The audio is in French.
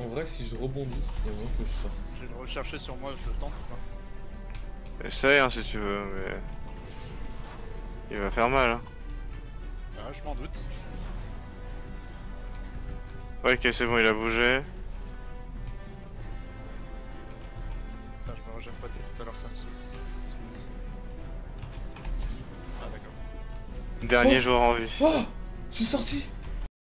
En vrai, si je rebondis, il y a moyen que je sorte. Je vais le rechercher sur moi, je le tente ou pas Essaye hein, si tu veux, mais... Il va faire mal. Hein. Ah, je m'en doute. Ouais, ok, c'est bon, il a bougé. Ah, je me rejette pas tout à l'heure, ça. Ah, d'accord. Dernier oh joueur en vie. Oh Je suis sorti